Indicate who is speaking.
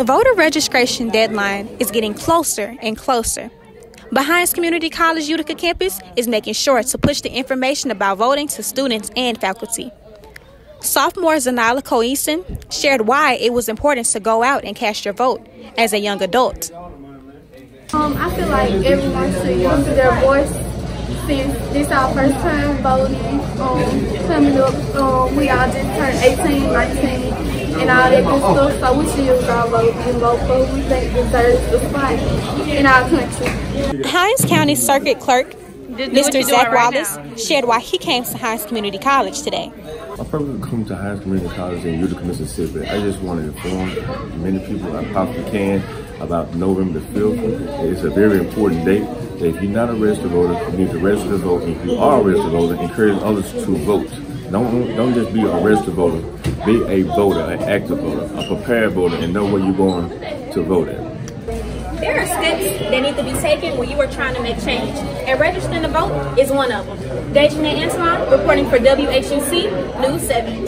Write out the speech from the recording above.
Speaker 1: The voter registration deadline is getting closer and closer. But Hinds Community College Utica campus is making sure to push the information about voting to students and faculty. Sophomore Zanila Coeson shared why it was important to go out and cast your vote as a young adult.
Speaker 2: Um, I feel like everyone should use their voice since this our first time voting. Um, coming up, um, we all just turned 18, 19, and all that good stuff, so we should use our vote and vote for who we think deserves the spot in our country.
Speaker 1: Hinds County Circuit Clerk Mr. Zack right Wallace now. shared why he came to Hinds Community College today.
Speaker 3: My purpose to come to Hinds Community College in Utica, Mississippi. I just want to inform as many people I possibly can about November 5th. It's a very important date. If you're not a registered voter, you need to register to vote. If you are a registered voter, encourage others to vote. Don't, don't just be a registered voter. Be a voter, an active voter, a prepared voter, and know where you're going to vote at.
Speaker 1: There are steps that need to be taken when you are trying to make change, and registering to vote is one of them. Da'Jnea Antoine, reporting for WHUC News 7.